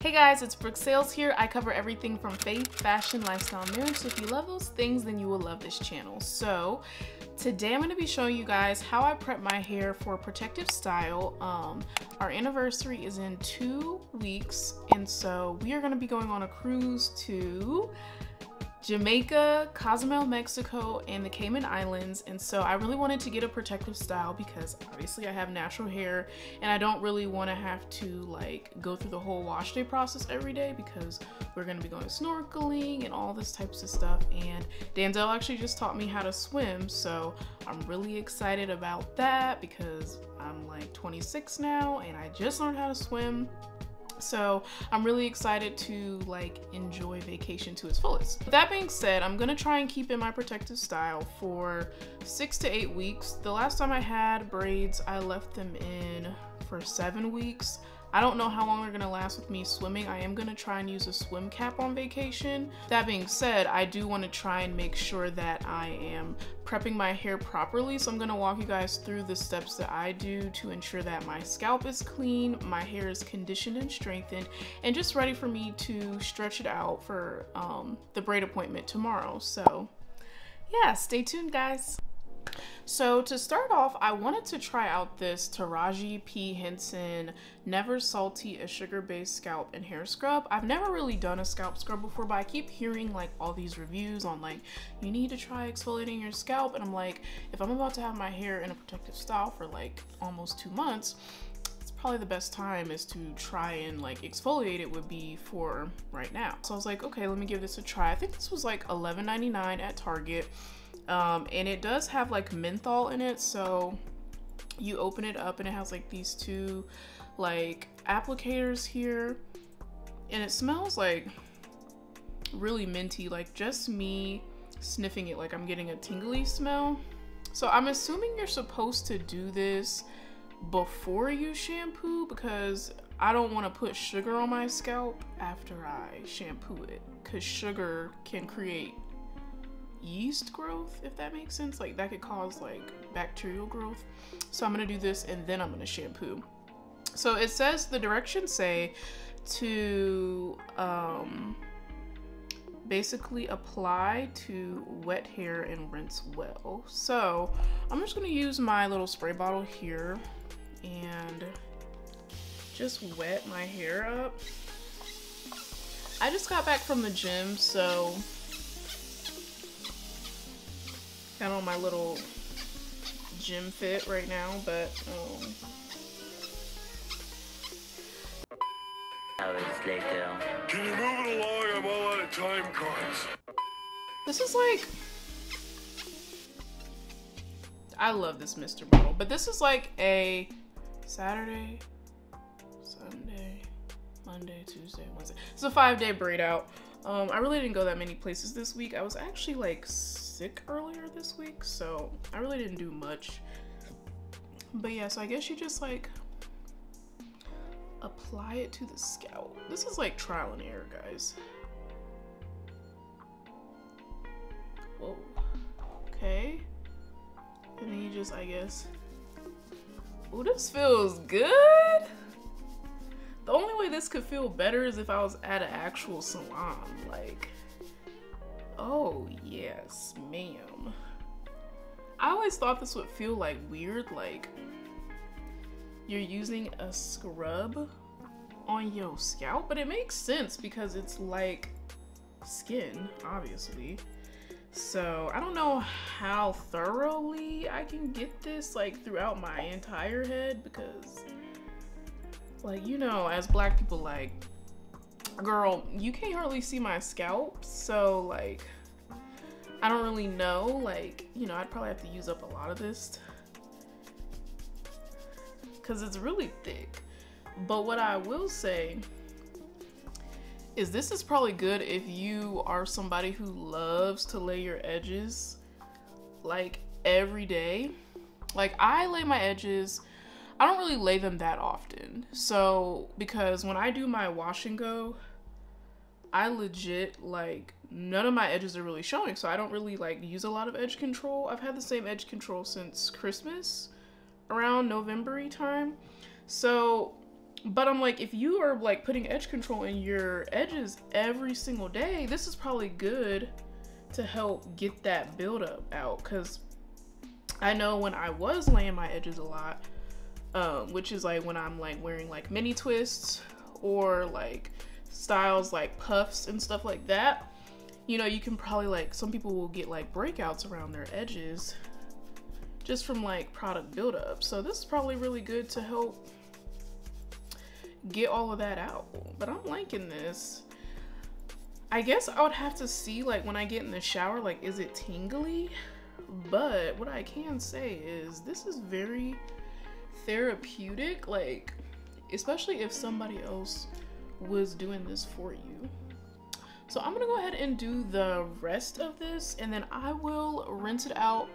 Hey guys, it's Brooke Sayles here. I cover everything from faith, fashion, lifestyle, marriage. So if you love those things, then you will love this channel. So today I'm going to be showing you guys how I prep my hair for protective style. Um, our anniversary is in two weeks, and so we are going to be going on a cruise to Jamaica, Cozumel, Mexico, and the Cayman Islands. And so I really wanted to get a protective style because obviously I have natural hair and I don't really want to have to like go through the whole wash day process every day because we're going to be going snorkeling and all this types of stuff. And Danzell actually just taught me how to swim. So I'm really excited about that because I'm like 26 now and I just learned how to swim. So I'm really excited to like enjoy vacation to its fullest. With that being said, I'm gonna try and keep in my protective style for six to eight weeks. The last time I had braids, I left them in for seven weeks. I don't know how long they're gonna last with me swimming. I am gonna try and use a swim cap on vacation. That being said, I do wanna try and make sure that I am prepping my hair properly. So I'm gonna walk you guys through the steps that I do to ensure that my scalp is clean, my hair is conditioned and strengthened, and just ready for me to stretch it out for um, the braid appointment tomorrow. So yeah, stay tuned guys. So to start off, I wanted to try out this Taraji P. Henson Never Salty a sugar-based scalp and hair scrub. I've never really done a scalp scrub before, but I keep hearing like all these reviews on like, you need to try exfoliating your scalp. And I'm like, if I'm about to have my hair in a protective style for like almost two months, it's probably the best time is to try and like exfoliate it would be for right now. So I was like, okay, let me give this a try. I think this was like $11.99 at Target. Um, and it does have like menthol in it. So you open it up and it has like these two like applicators here. And it smells like really minty, like just me sniffing it like I'm getting a tingly smell. So I'm assuming you're supposed to do this before you shampoo because I don't want to put sugar on my scalp after I shampoo it because sugar can create yeast growth, if that makes sense. Like that could cause like bacterial growth. So I'm gonna do this and then I'm gonna shampoo. So it says the directions say to um, basically apply to wet hair and rinse well. So I'm just gonna use my little spray bottle here and just wet my hair up. I just got back from the gym, so kind of on my little gym fit right now, but um, hours later. Can you move it along? I'm all out of time cards. This is like I love this Mr. Bottle, but this is like a Saturday, Sunday, Monday, Tuesday, Wednesday. It's a five day braid out. Um, I really didn't go that many places this week. I was actually like sick earlier this week, so I really didn't do much. But yeah, so I guess you just like apply it to the scalp. This is like trial and error, guys. Whoa. Okay. And then you just, I guess. Oh, this feels good. The only way this could feel better is if I was at an actual salon. Like, Oh, yes, ma'am. I always thought this would feel like weird, like you're using a scrub on your scalp, but it makes sense because it's like skin, obviously. So I don't know how thoroughly I can get this like throughout my entire head because like, you know, as black people, like girl, you can't hardly see my scalp, so like, I don't really know, like, you know, I'd probably have to use up a lot of this because it's really thick. But what I will say is this is probably good if you are somebody who loves to lay your edges like every day. Like I lay my edges I don't really lay them that often. So, because when I do my wash and go, I legit like none of my edges are really showing. So I don't really like use a lot of edge control. I've had the same edge control since Christmas around November time. So but I'm like, if you are like putting edge control in your edges every single day, this is probably good to help get that buildup out. Cause I know when I was laying my edges a lot, um, which is like when I'm like wearing like mini twists or like styles like puffs and stuff like that, you know, you can probably like, some people will get like breakouts around their edges just from like product buildup. So this is probably really good to help get all of that out. But I'm liking this. I guess I would have to see like when I get in the shower, like is it tingly? But what I can say is this is very therapeutic, like especially if somebody else was doing this for you. So I'm gonna go ahead and do the rest of this and then I will rinse it out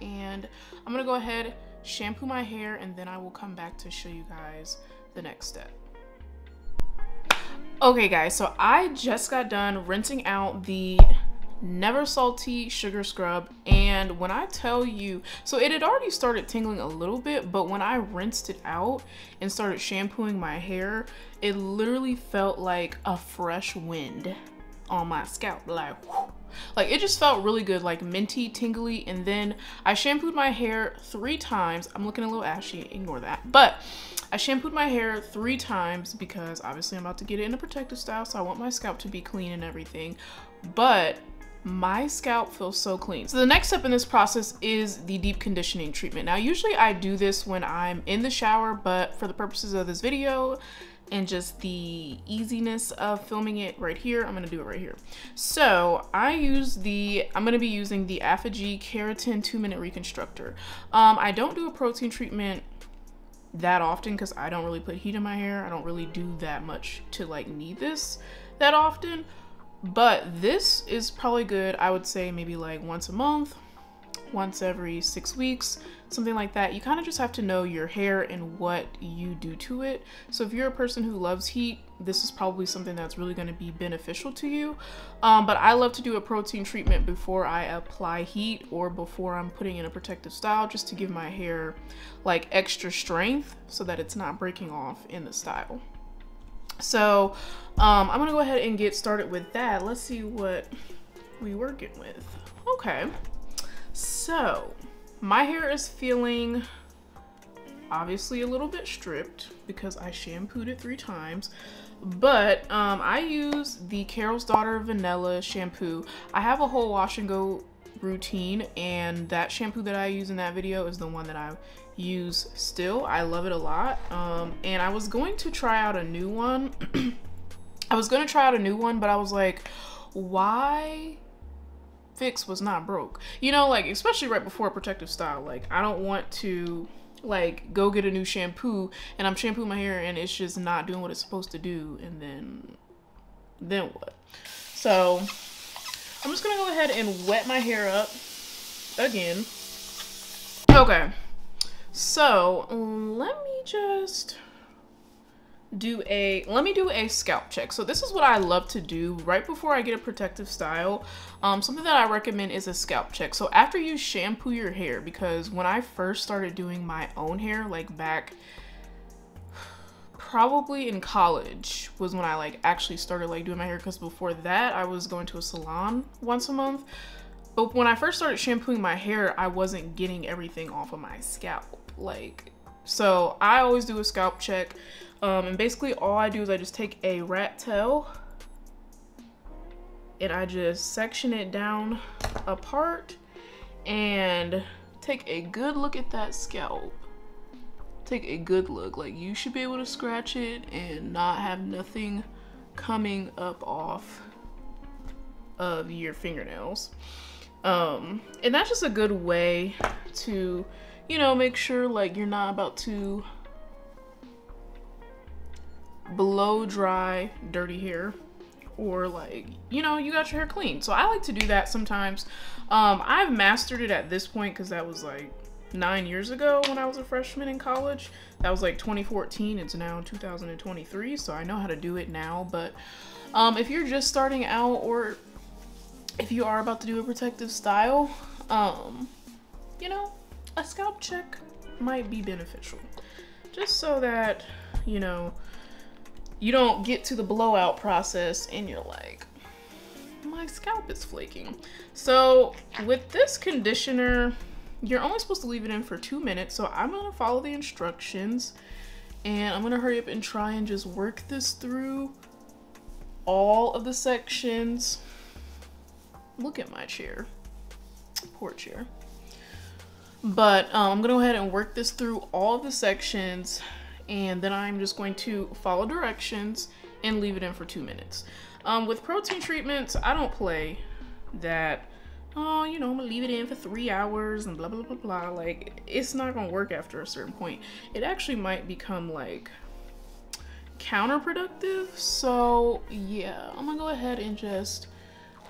and I'm gonna go ahead, shampoo my hair, and then I will come back to show you guys the next step. Okay guys, so I just got done rinsing out the Never Salty Sugar Scrub and when I tell you, so it had already started tingling a little bit, but when I rinsed it out and started shampooing my hair, it literally felt like a fresh wind on my scalp, like whew. Like it just felt really good, like minty, tingly. And then I shampooed my hair three times. I'm looking a little ashy, ignore that. But I shampooed my hair three times because obviously I'm about to get it in a protective style. So I want my scalp to be clean and everything. But my scalp feels so clean. So the next step in this process is the deep conditioning treatment. Now, usually I do this when I'm in the shower, but for the purposes of this video, and just the easiness of filming it right here, I'm gonna do it right here. So I use the, I'm gonna be using the ApHogee Keratin 2 Minute Reconstructor. Um, I don't do a protein treatment that often because I don't really put heat in my hair. I don't really do that much to like need this that often. But this is probably good, I would say maybe like once a month, once every six weeks, something like that. You kind of just have to know your hair and what you do to it. So if you're a person who loves heat, this is probably something that's really going to be beneficial to you. Um, but I love to do a protein treatment before I apply heat or before I'm putting in a protective style just to give my hair like extra strength so that it's not breaking off in the style. So um, I'm gonna go ahead and get started with that. Let's see what we working with. Okay. So, my hair is feeling obviously a little bit stripped because I shampooed it three times. But um, I use the Carol's Daughter Vanilla shampoo. I have a whole wash and go routine and that shampoo that I use in that video is the one that I use still. I love it a lot. Um, and I was going to try out a new one. I was going to try out a new one, but I was like, why fix was not broke. You know, like especially right before protective style. Like I don't want to like go get a new shampoo and I'm shampooing my hair and it's just not doing what it's supposed to do and then then what? So I'm just gonna go ahead and wet my hair up again. Okay, so let me just do a let me do a scalp check. So this is what i love to do right before i get a protective style. Um, something that i recommend is a scalp check. So after you shampoo your hair because when i first started doing my own hair like back probably in college was when i like actually started like doing my hair because before that i was going to a salon once a month. But when i first started shampooing my hair i wasn't getting everything off of my scalp like so i always do a scalp check um, and basically all I do is I just take a rat tail and I just section it down apart and take a good look at that scalp. Take a good look. Like you should be able to scratch it and not have nothing coming up off of your fingernails. Um, and that's just a good way to, you know, make sure like you're not about to blow dry dirty hair or like you know you got your hair clean. So i like to do that sometimes. Um i've mastered it at this point because that was like nine years ago when i was a freshman in college. That was like 2014 it's now 2023 so i know how to do it now. But um if you're just starting out or if you are about to do a protective style um you know a scalp check might be beneficial just so that you know, you don't get to the blowout process and you're like, my scalp is flaking. So with this conditioner, you're only supposed to leave it in for two minutes. So I'm gonna follow the instructions and I'm gonna hurry up and try and just work this through all of the sections. Look at my chair, poor chair. But um, I'm gonna go ahead and work this through all the sections and then I'm just going to follow directions and leave it in for two minutes. Um, with protein treatments, I don't play that, oh, you know, I'm gonna leave it in for three hours and blah, blah, blah, blah. Like, it's not gonna work after a certain point. It actually might become like counterproductive. So, yeah, I'm gonna go ahead and just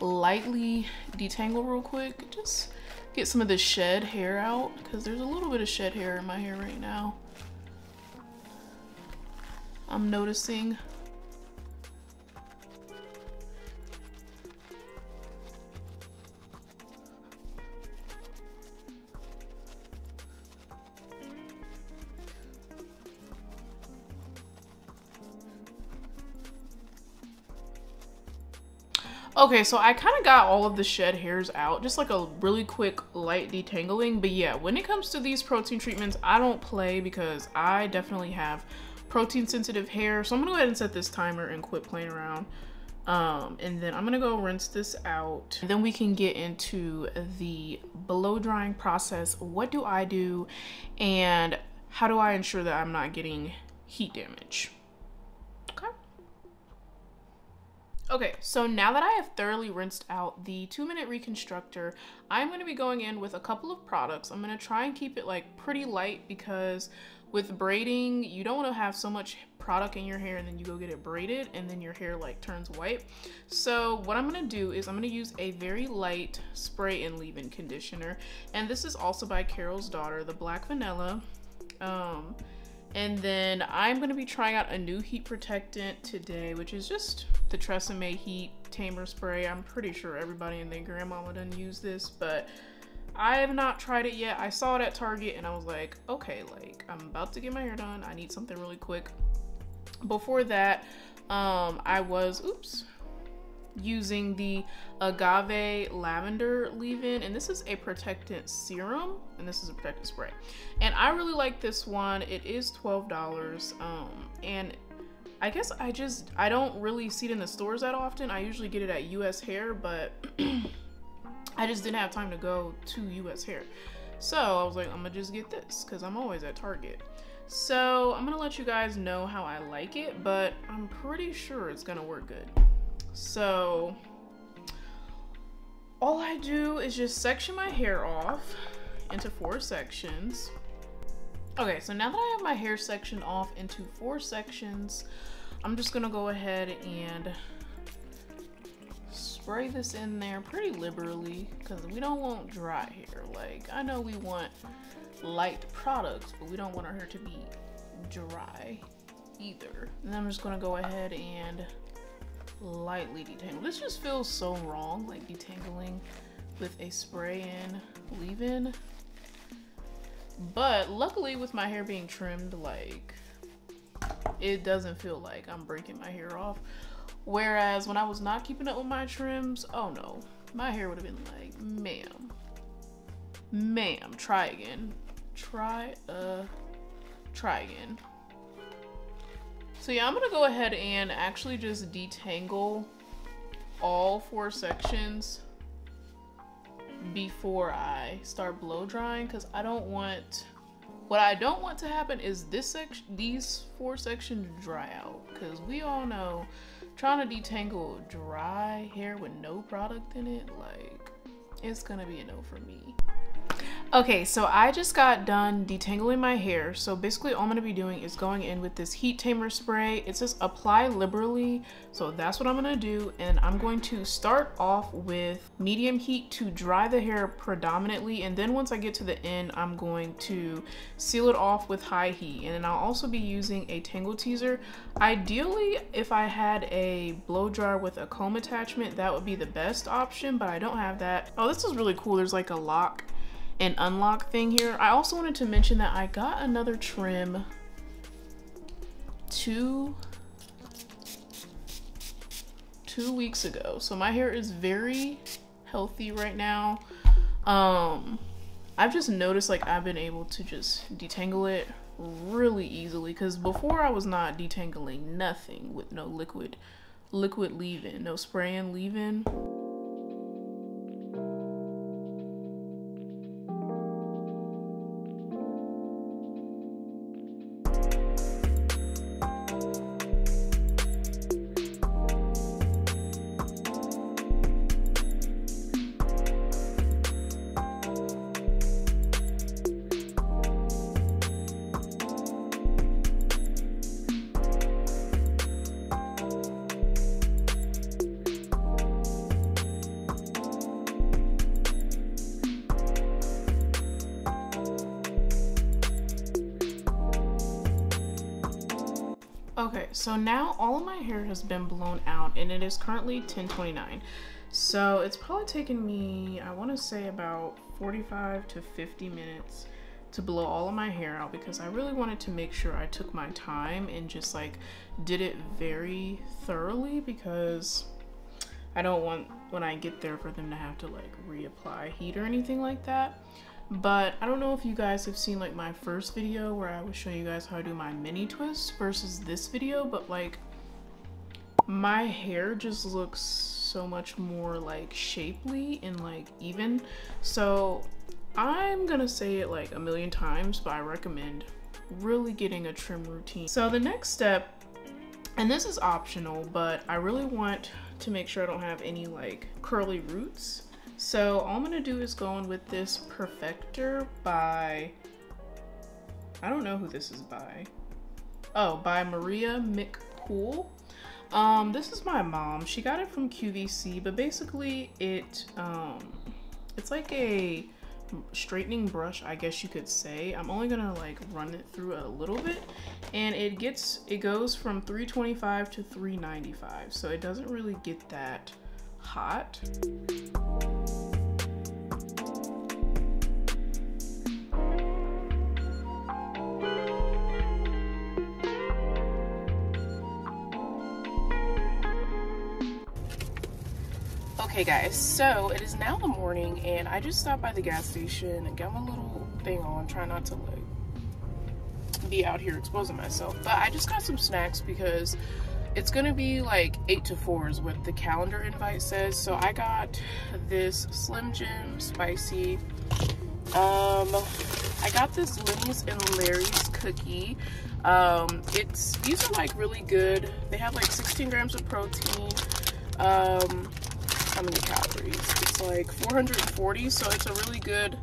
lightly detangle real quick. Just get some of the shed hair out because there's a little bit of shed hair in my hair right now. I'm noticing Okay, so I kind of got all of the shed hairs out, just like a really quick light detangling. But yeah, when it comes to these protein treatments, I don't play because I definitely have protein sensitive hair. So I'm gonna go ahead and set this timer and quit playing around. Um, and then I'm gonna go rinse this out. And then we can get into the blow drying process. What do I do? And how do I ensure that I'm not getting heat damage? Okay, so now that I have thoroughly rinsed out the two minute reconstructor, I'm going to be going in with a couple of products. I'm going to try and keep it like pretty light because with braiding, you don't want to have so much product in your hair and then you go get it braided and then your hair like turns white. So what I'm going to do is I'm going to use a very light spray and leave-in conditioner. And this is also by Carol's Daughter, the Black Vanilla. Um, and then I'm going to be trying out a new heat protectant today, which is just the Tresemme Heat Tamer Spray. I'm pretty sure everybody and their grandmama done use this, but I have not tried it yet. I saw it at Target and I was like, okay, like I'm about to get my hair done. I need something really quick. Before that, um, I was, oops, using the agave lavender leave-in and this is a protectant serum and this is a protectant spray. And i really like this one. It is $12 um and i guess i just i don't really see it in the stores that often. I usually get it at us hair but i just didn't have time to go to us hair. So i was like i'm gonna just get this because i'm always at target. So i'm gonna let you guys know how i like it but i'm pretty sure it's gonna work good so all I do is just section my hair off into four sections. Okay, so now that I have my hair sectioned off into four sections, I'm just gonna go ahead and spray this in there pretty liberally because we don't want dry hair. Like, I know we want light products, but we don't want our hair to be dry either. And I'm just gonna go ahead and lightly detangle. This just feels so wrong, like detangling with a spray in leave-in. But luckily with my hair being trimmed, like it doesn't feel like I'm breaking my hair off. Whereas when I was not keeping up with my trims, oh no, my hair would have been like, ma'am, ma'am, try again. Try, uh, try again. So yeah, I'm gonna go ahead and actually just detangle all four sections before I start blow drying because I don't want what I don't want to happen is this section these four sections dry out because we all know trying to detangle dry hair with no product in it like it's gonna be a no for me. Okay, so I just got done detangling my hair. So basically all I'm gonna be doing is going in with this heat tamer spray. It says apply liberally. So that's what I'm gonna do. And I'm going to start off with medium heat to dry the hair predominantly. And then once I get to the end, I'm going to seal it off with high heat. And then I'll also be using a tangle teaser. Ideally, if I had a blow dryer with a comb attachment, that would be the best option, but I don't have that. Oh, this is really cool. There's like a lock an unlock thing here. I also wanted to mention that I got another trim two two weeks ago. So my hair is very healthy right now. Um, I've just noticed like I've been able to just detangle it really easily because before I was not detangling nothing with no liquid liquid leave-in, no spraying leave-in. Okay, so now all of my hair has been blown out and it is currently 1029. So it's probably taken me, I want to say about 45 to 50 minutes to blow all of my hair out because I really wanted to make sure I took my time and just like did it very thoroughly because I don't want when I get there for them to have to like reapply heat or anything like that. But I don't know if you guys have seen like my first video where I was showing you guys how to do my mini twists versus this video, but like my hair just looks so much more like shapely and like even. So I'm gonna say it like a million times, but I recommend really getting a trim routine. So the next step, and this is optional, but I really want to make sure I don't have any like curly roots. So all I'm gonna do is go in with this Perfector by, I don't know who this is by. Oh, by Maria McCool. Um, this is my mom. She got it from QVC, but basically it, um, it's like a straightening brush, I guess you could say. I'm only gonna like run it through a little bit and it gets, it goes from 325 to 395. So it doesn't really get that hot. Okay guys, so it is now the morning and I just stopped by the gas station and got my little thing on, try not to like be out here exposing myself. But I just got some snacks because it's gonna be like 8 to 4 is what the calendar invite says. So I got this Slim Jim spicy. Um, I got this Lenny's and Larry's cookie. Um, it's, these are like really good. They have like 16 grams of protein. Um, how many calories? It's like 440, so it's a really good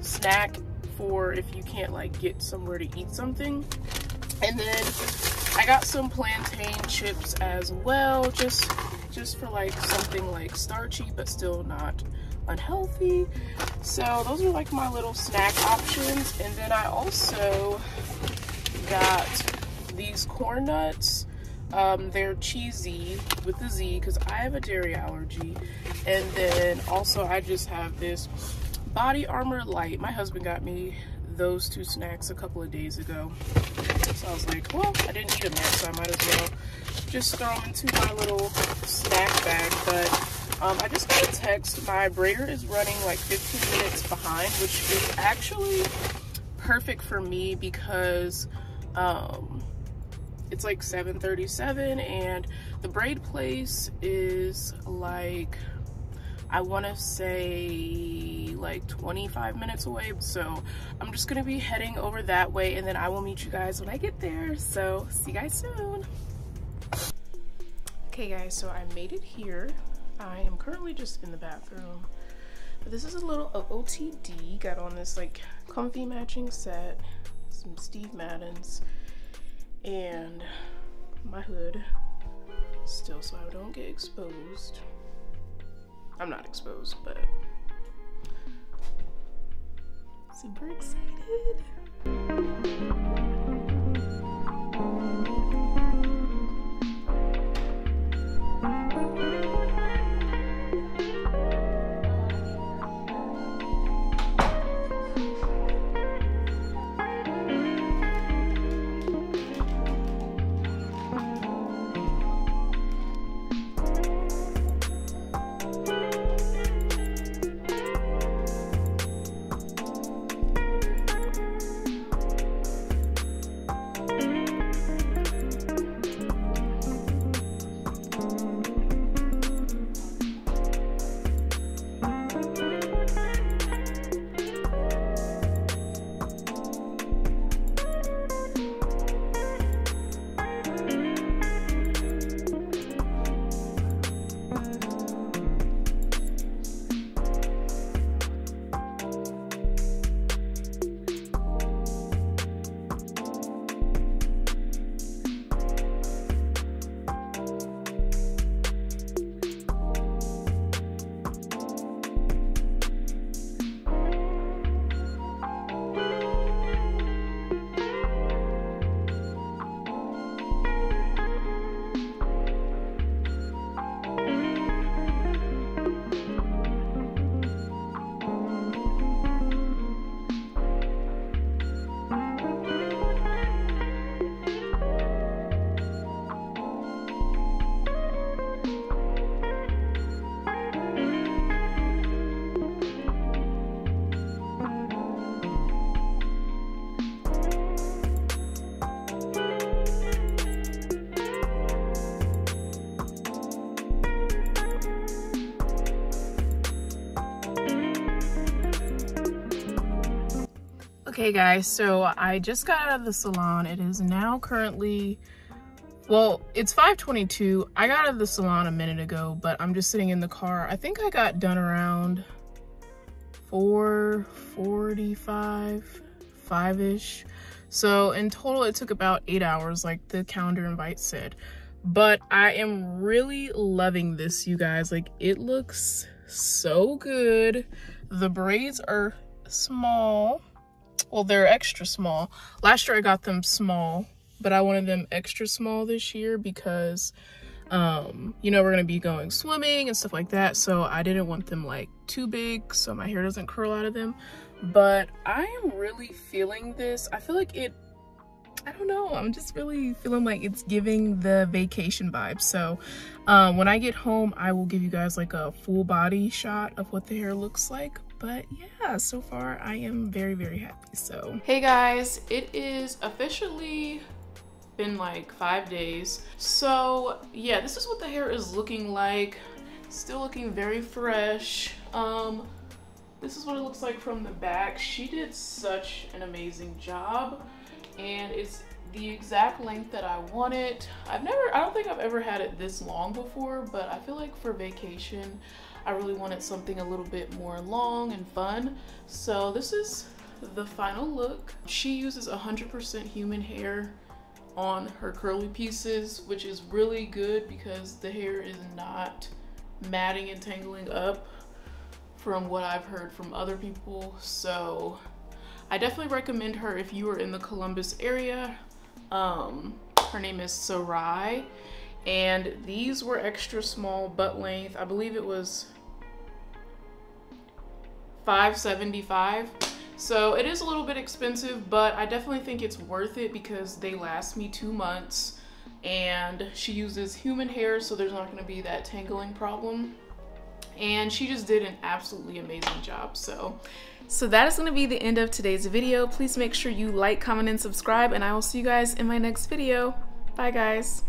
snack for if you can't like get somewhere to eat something. And then I got some plantain chips as well, just just for like something like starchy but still not unhealthy. So those are like my little snack options. And then I also got these corn nuts um, they're cheesy with the Z because I have a dairy allergy. And then also I just have this Body Armor Lyte. My husband got me those two snacks a couple of days ago. So I was like, well, I didn't eat them yet, so I might as well just throw them into my little snack bag. But um, I just got a text. My braider is running like 15 minutes behind, which is actually perfect for me because um, it's like 7.37 and the braid place is like I want to say like 25 minutes away so I'm just gonna be heading over that way and then I will meet you guys when I get there. So see you guys soon. Okay guys so I made it here. I am currently just in the bathroom. But this is a little OOTD got on this like comfy matching set some Steve Maddens and my hood still so I don't get exposed. I'm not exposed, but super excited. Okay guys, so I just got out of the salon. It is now currently, well, it's 5.22. I got out of the salon a minute ago, but I'm just sitting in the car. I think I got done around 4.45, 5-ish. So in total, it took about eight hours, like the calendar invite said. But I am really loving this, you guys. Like, it looks so good. The braids are small. Well, they're extra small. Last year I got them small, but I wanted them extra small this year because, um, you know, we're going to be going swimming and stuff like that. So I didn't want them like too big so my hair doesn't curl out of them. But I am really feeling this. I feel like it I don't know. I'm just really feeling like it's giving the vacation vibe. So um, when I get home, I will give you guys like a full body shot of what the hair looks like. But yeah, so far I am very, very happy. So hey guys, it is officially been like five days. So yeah, this is what the hair is looking like. Still looking very fresh. Um, this is what it looks like from the back. She did such an amazing job and it's the exact length that I wanted. I've never, I don't think I've ever had it this long before, but I feel like for vacation, I really wanted something a little bit more long and fun. So this is the final look. She uses 100% human hair on her curly pieces, which is really good because the hair is not matting and tangling up from what I've heard from other people. So I definitely recommend her if you are in the Columbus area. Um, her name is Sarai. And these were extra small butt length. I believe it was 575 so it is a little bit expensive but i definitely think it's worth it because they last me two months and she uses human hair so there's not going to be that tangling problem and she just did an absolutely amazing job so so that is going to be the end of today's video. Please make sure you like, comment, and subscribe, and I will see you guys in my next video. Bye, guys.